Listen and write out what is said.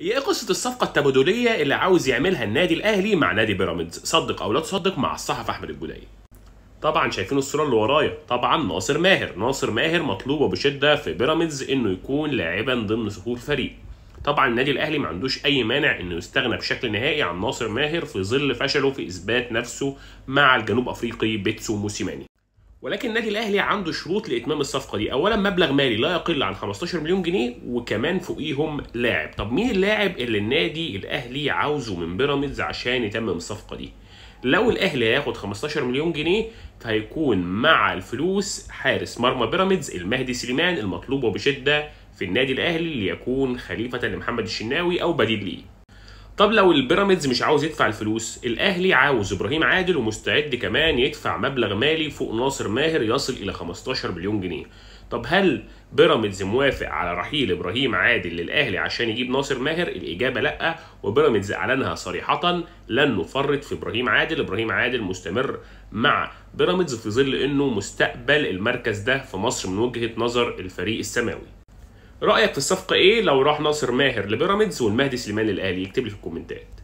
إيه قصة الصفقة التبادلية اللي عاوز يعملها النادي الأهلي مع نادي بيراميدز. صدق أو لا تصدق مع الصحفي أحمد الجدعي طبعا شايفين الصورة اللي ورايا. طبعا ناصر ماهر. ناصر ماهر مطلوب وبشده في بيراميدز إنه يكون لاعبا ضمن صفوف الفريق طبعا النادي الأهلي ما عندوش أي مانع إنه يستغنى بشكل نهائي عن ناصر ماهر في ظل فشله في إثبات نفسه مع الجنوب أفريقي بيتسو موسيماني. ولكن النادي الأهلي عنده شروط لإتمام الصفقة دي. اولا مبلغ مالي لا يقل عن 15 مليون جنيه وكمان فوقيهم لاعب. طب مين اللاعب اللي النادي الأهلي عاوزه من بيراميدز عشان يتمم الصفقة دي؟ لو الأهلي هياخد 15 مليون جنيه فهيكون مع الفلوس حارس مرمى بيراميدز المهدي سليمان المطلوب وبشدة في النادي الأهلي ليكون خليفة لمحمد الشناوي أو بديل ليه. طب لو البيراميدز مش عاوز يدفع الفلوس الأهلي عاوز إبراهيم عادل ومستعد كمان يدفع مبلغ مالي فوق ناصر ماهر يصل إلى 15 مليون جنيه. طب هل بيراميدز موافق على رحيل إبراهيم عادل للأهلي عشان يجيب ناصر ماهر؟ الإجابة لأ وبيراميدز أعلنها صريحة لن نفرط في إبراهيم عادل. إبراهيم عادل مستمر مع بيراميدز في ظل إنه مستقبل المركز ده في مصر من وجهة نظر الفريق السماوي. رأيك في الصفقة إيه لو راح ناصر ماهر لبيراميدز والمهدي سليمان للاهلي يكتب لي في الكومنتات.